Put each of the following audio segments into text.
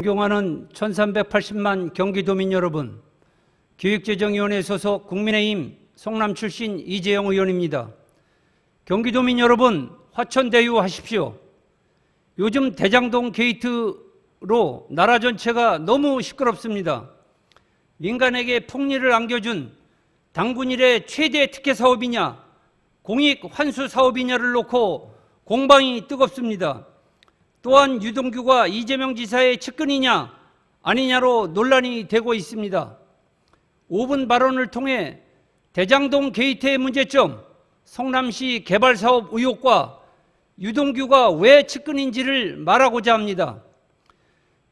존경하는 1380만 경기도민 여러분, 기획재정위원회 소속 국민의힘 성남 출신 이재영 의원입니다. 경기도민 여러분, 화천대유 하십시오. 요즘 대장동 게이트로 나라 전체가 너무 시끄럽습니다. 민간에게 폭리를 안겨준 당군 일의 최대 특혜 사업이냐, 공익 환수 사업이냐를 놓고 공방이 뜨겁습니다. 또한 유동규가 이재명 지사의 측근이냐 아니냐로 논란이 되고 있습니다. 5분 발언을 통해 대장동 게이트의 문제점, 성남시 개발사업 의혹과 유동규가 왜 측근인지를 말하고자 합니다.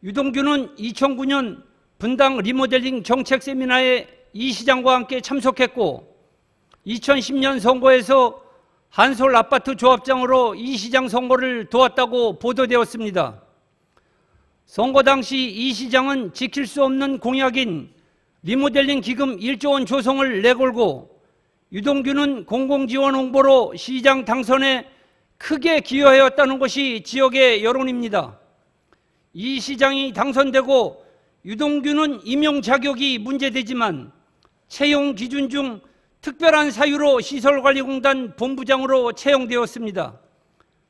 유동규는 2009년 분당 리모델링 정책 세미나에 이 시장과 함께 참석했고 2010년 선거에서 한솔 아파트 조합장으로 이 시장 선거를 도왔다고 보도되었습니다. 선거 당시 이 시장은 지킬 수 없는 공약인 리모델링 기금 1조 원 조성을 내걸고 유동규는 공공지원 홍보로 시장 당선에 크게 기여하였다는 것이 지역의 여론입니다. 이 시장이 당선되고 유동규는 임용 자격이 문제되지만 채용 기준 중 특별한 사유로 시설관리공단 본부장으로 채용되었습니다.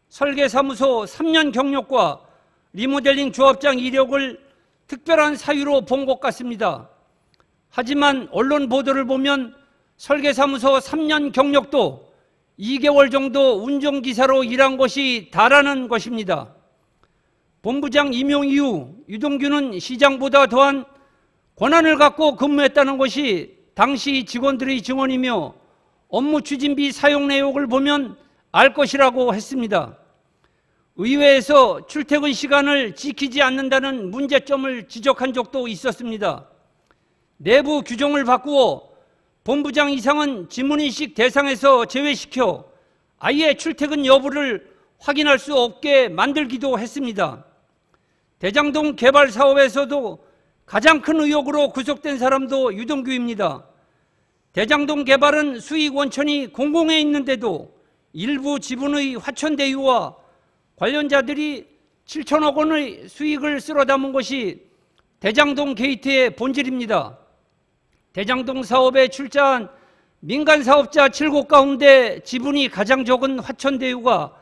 설계사무소 3년 경력과 리모델링 조합장 이력을 특별한 사유로 본 것 같습니다. 하지만 언론 보도를 보면 설계사무소 3년 경력도 2개월 정도 운전기사로 일한 것이 다라는 것입니다. 본부장 임용 이후 유동규는 시장보다 더한 권한을 갖고 근무했다는 것이 당시 직원들의 증언이며 업무 추진비 사용 내역을 보면 알 것이라고 했습니다. 의회에서 출퇴근 시간을 지키지 않는다는 문제점을 지적한 적도 있었습니다. 내부 규정을 바꾸어 본부장 이상은 지문인식 대상에서 제외시켜 아예 출퇴근 여부를 확인할 수 없게 만들기도 했습니다. 대장동 개발 사업에서도 가장 큰 의혹으로 구속된 사람도 유동규입니다. 대장동 개발은 수익 원천이 공공에 있는데도 일부 지분의 화천대유와 관련자들이 7천억 원의 수익을 쓸어 담은 것이 대장동 게이트의 본질입니다. 대장동 사업에 출자한 민간 사업자 7곳 가운데 지분이 가장 적은 화천대유가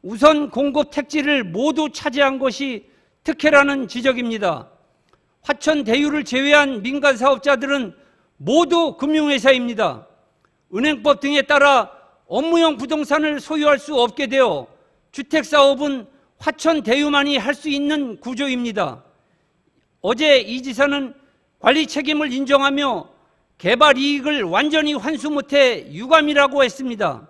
우선 공급 택지를 모두 차지한 것이 특혜라는 지적입니다. 화천 대유를 제외한 민간 사업자들은 모두 금융회사입니다. 은행법 등에 따라 업무용 부동산을 소유할 수 없게 되어 주택사업은 화천 대유만이 할 수 있는 구조입니다. 어제 이 지사는 관리 책임을 인정하며 개발 이익을 완전히 환수 못해 유감이라고 했습니다.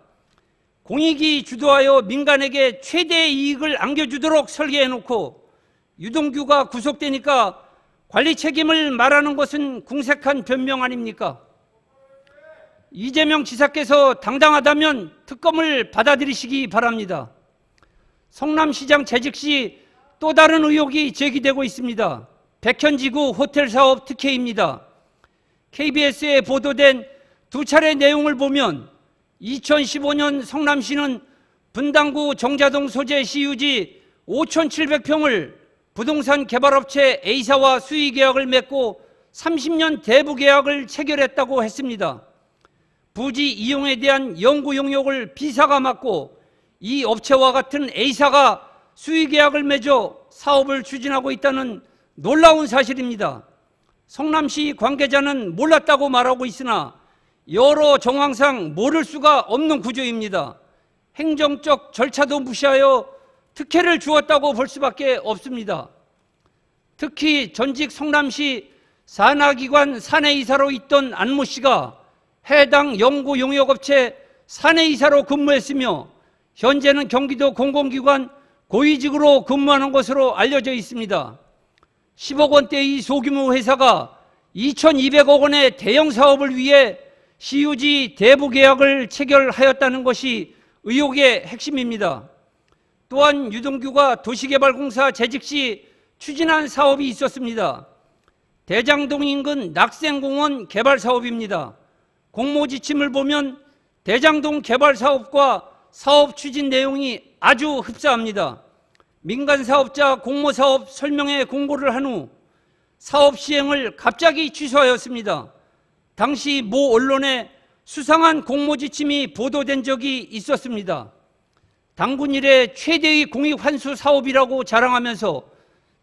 공익이 주도하여 민간에게 최대의 이익을 안겨주도록 설계해놓고 유동규가 구속되니까 관리 책임을 말하는 것은 궁색한 변명 아닙니까? 이재명 지사께서 당당하다면 특검을 받아들이시기 바랍니다. 성남시장 재직 시 또 다른 의혹이 제기되고 있습니다. 백현지구 호텔 사업 특혜입니다. KBS에 보도된 두 차례 내용을 보면 2015년 성남시는 분당구 정자동 소재 시유지 5,700평을 부동산 개발업체 A사와 수의 계약을 맺고 30년 대부 계약을 체결했다고 했습니다. 부지 이용에 대한 연구 용역을 B사가 맡고 이 업체와 같은 A사가 수의 계약을 맺어 사업을 추진하고 있다는 놀라운 사실입니다. 성남시 관계자는 몰랐다고 말하고 있으나 여러 정황상 모를 수가 없는 구조입니다. 행정적 절차도 무시하여 특혜를 주었다고 볼 수밖에 없습니다. 특히 전직 성남시 산하기관 사내이사로 있던 안모 씨가 해당 연구 용역업체 사내이사로 근무했으며 현재는 경기도 공공기관 고위직으로 근무하는 것으로 알려져 있습니다. 10억 원대의 소규모 회사가 2,200억 원의 대형 사업을 위해 시유지 대부 계약을 체결하였다는 것이 의혹의 핵심입니다. 또한 유동규가 도시개발공사 재직 시 추진한 사업이 있었습니다. 대장동 인근 낙생공원 개발 사업입니다. 공모 지침을 보면 대장동 개발 사업과 사업 추진 내용이 아주 흡사합니다. 민간 사업자 공모 사업 설명회 공고를 한 후 사업 시행을 갑자기 취소하였습니다. 당시 모 언론에 수상한 공모 지침이 보도된 적이 있었습니다. 당군 이래 최대의 공익 환수 사업이라고 자랑하면서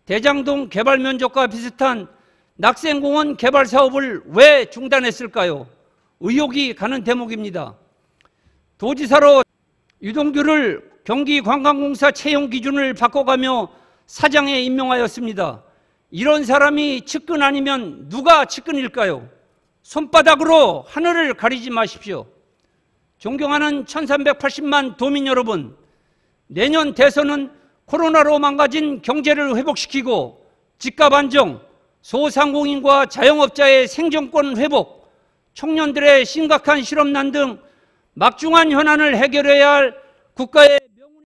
대장동 개발 면적과 비슷한 낙생공원 개발 사업을 왜 중단했을까요? 의혹이 가는 대목입니다. 도지사로 유동규를 경기관광공사 채용 기준을 바꿔가며 사장에 임명하였습니다. 이런 사람이 측근 아니면 누가 측근일까요? 손바닥으로 하늘을 가리지 마십시오. 존경하는 1380만 도민 여러분, 내년 대선은 코로나로 망가진 경제를 회복시키고 집값 안정, 소상공인과 자영업자의 생존권 회복, 청년들의 심각한 실업난 등 막중한 현안을 해결해야 할 국가의